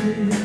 day